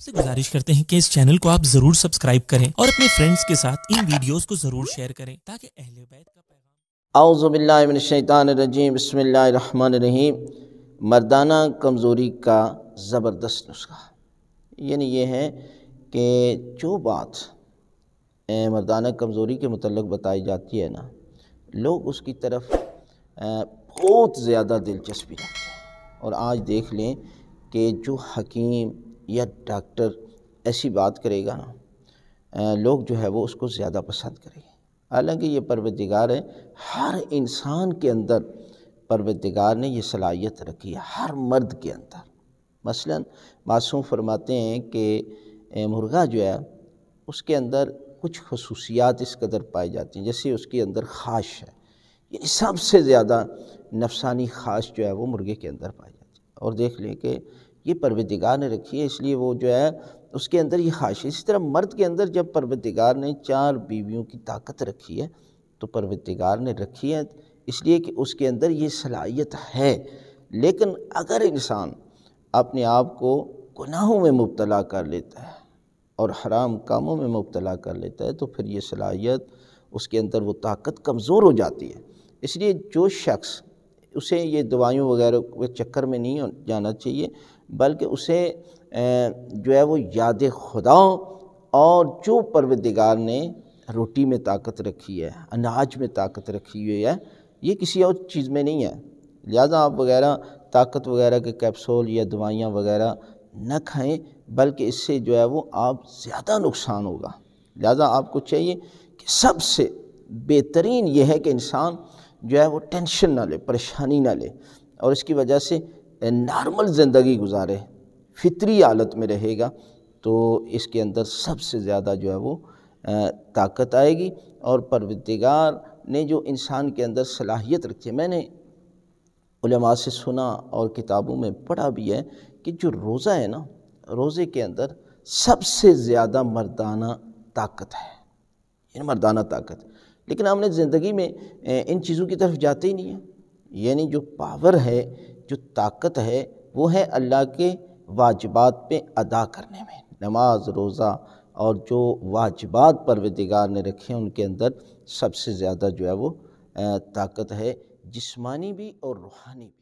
आपसे गुजारिश करते हैं कि इस चैनल को आप ज़रूर सब्सक्राइब करें और अपने फ्रेंड्स के साथ इन वीडियोस को ज़रूर शेयर करें ताकि अहले बैत का आउज़बिल्लिमिनशैतानरजीम बसमीम मर्दाना कमज़ोरी का ज़बरदस्त नुस्खा। यानी ये है कि जो बात मर्दाना कमज़ोरी के मतलब बताई जाती है ना, लोग उसकी तरफ़ बहुत ज़्यादा दिलचस्पी रखते हैं। और आज देख लें कि जो हकीम या डॉक्टर ऐसी बात करेगा ना लोग जो है वो उसको ज़्यादा पसंद करेंगे। हालाँकि ये परवदिगार है, हर इंसान के अंदर परवदिगार ने ये सलाहियत रखी है, हर मर्द के अंदर। मसलन, मासूम फरमाते हैं कि मुर्गा जो है, उसके अंदर कुछ खसूसियात इस कदर पाई जाती हैं, जैसे उसके अंदर ख़ाश है। ये सबसे ज़्यादा नफसानी ख़ाश जो है वो मुर्गे के अंदर पाई जाती है। और देख लें कि ये परवदिगार ने रखी है, इसलिए वो जो है, उसके अंदर ये ख्वाहिश इसी तरह मर्द के अंदर जब परवदिगार ने चार बीवियों की ताकत रखी है तो परवदिगार ने रखी है, इसलिए कि उसके अंदर ये सलाहियत है। लेकिन अगर इंसान अपने आप को गुनाहों में मुबतला कर लेता है और हराम कामों में मुबतला कर लेता है तो फिर ये सलाहियत, उसके अंदर वो ताकत कमज़ोर हो जाती है। इसलिए जो शख्स उसे ये दवाइयों वगैरह के चक्कर में नहीं जाना चाहिए, बल्कि उसे जो है वो याद खुदा और जो परवदिगार ने रोटी में ताकत रखी है, अनाज में ताकत रखी हुई है, ये किसी और चीज़ में नहीं है। लिहाजा आप वगैरह ताकत वगैरह के कैप्सूल या दवाइयाँ वगैरह न खाएँ, बल्कि इससे जो है वो आप ज़्यादा नुकसान होगा। लिहाजा आपको चाहिए कि सबसे बेहतरीन ये है कि इंसान जो है वो टेंशन ना ले, परेशानी ना ले। और इसकी वजह से नॉर्मल ज़िंदगी गुजारे, फितरी हालत में रहेगा तो इसके अंदर सबसे ज़्यादा जो है वो ताकत आएगी। और परवदिगार ने जो इंसान के अंदर सलाहियत रखी है, मैंने उलमा से सुना और किताबों में पढ़ा भी है कि जो रोज़ा है ना, रोज़े के अंदर सबसे ज़्यादा मर्दाना ताकत है। मर्दाना ताकत। लेकिन हमने ज़िंदगी में इन चीज़ों की तरफ़ जाते ही नहीं है। यानी जो पावर है, जो ताकत है, वो है अल्लाह के वाजबात पे अदा करने में। नमाज़, रोज़ा और जो वाजिबात परवदिगार ने रखे हैं उनके अंदर, सबसे ज़्यादा जो है वो ताकत है जिस्मानी भी और रूहानी भी।